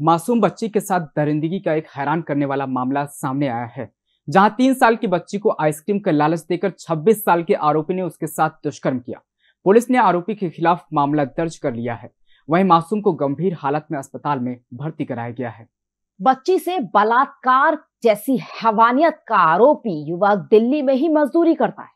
मासूम बच्ची के साथ दरिंदगी का एक हैरान करने वाला मामला सामने आया है। जहाँ तीन साल की बच्ची को आइसक्रीम का लालच देकर 26 साल के आरोपी ने उसके साथ दुष्कर्म किया। पुलिस ने आरोपी के खिलाफ मामला दर्ज कर लिया है। वहीं मासूम को गंभीर हालत में अस्पताल में भर्ती कराया गया है। बच्ची से बलात्कार जैसी हैवानियत का आरोपी युवक दिल्ली में ही मजदूरी करता है।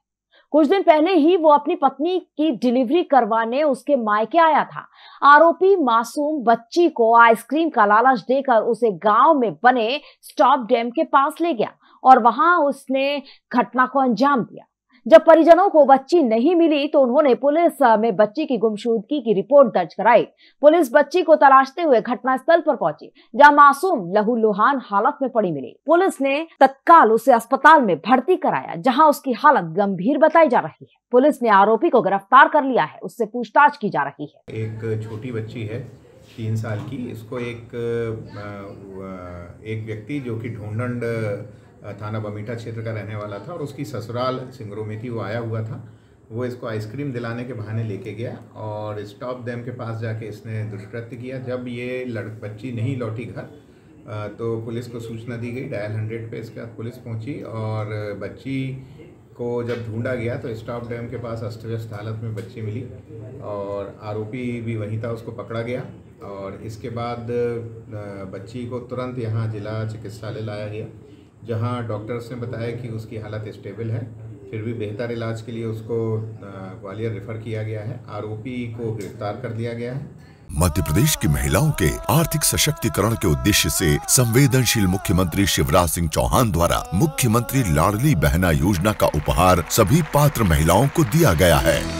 कुछ दिन पहले ही वो अपनी पत्नी की डिलीवरी करवाने उसके मायके आया था। आरोपी मासूम बच्ची को आइसक्रीम का लालच देकर उसे गाँव में बने स्टॉप डैम के पास ले गया और वहाँ उसने घटना को अंजाम दिया। जब परिजनों को बच्ची नहीं मिली तो उन्होंने पुलिस में बच्ची की गुमशुदगी की रिपोर्ट दर्ज कराई। पुलिस बच्ची को तलाशते हुए घटनास्थल पर पहुँची, जहाँ मासूम लहूलुहान हालत में पड़ी मिली। पुलिस ने तत्काल उसे अस्पताल में भर्ती कराया, जहाँ उसकी हालत गंभीर बताई जा रही है। पुलिस ने आरोपी को गिरफ़्तार कर लिया है, उससे पूछताछ की जा रही है। एक छोटी बच्ची है, तीन साल की। इसको एक एक व्यक्ति जो कि ढूंढंड थाना बमीठा क्षेत्र का रहने वाला था और उसकी ससुराल सिंगरों में थी, वो आया हुआ था। वो इसको आइसक्रीम दिलाने के बहाने लेके गया और स्टॉप डैम के पास जाके इसने दुष्कृत्य किया। जब ये लड़, बच्ची नहीं लौटी घर तो पुलिस को सूचना दी गई, डायल हंड्रेड पे इसके बाद पुलिस पहुँची और बच्ची को जब ढूंढा गया तो स्टॉप डैम के पास अस्त व्यस्त हालत में बच्ची मिली और आरोपी भी वहीं था, उसको पकड़ा गया और इसके बाद बच्ची को तुरंत यहाँ जिला चिकित्सालय लाया गया। जहाँ डॉक्टर्स ने बताया कि उसकी हालत स्टेबल है, फिर भी बेहतर इलाज के लिए उसको ग्वालियर रेफर किया गया है। आरोपी को गिरफ़्तार कर दिया गया है। मध्य प्रदेश की महिलाओं के आर्थिक सशक्तिकरण के उद्देश्य से संवेदनशील मुख्यमंत्री शिवराज सिंह चौहान द्वारा मुख्यमंत्री लाडली बहना योजना का उपहार सभी पात्र महिलाओं को दिया गया है।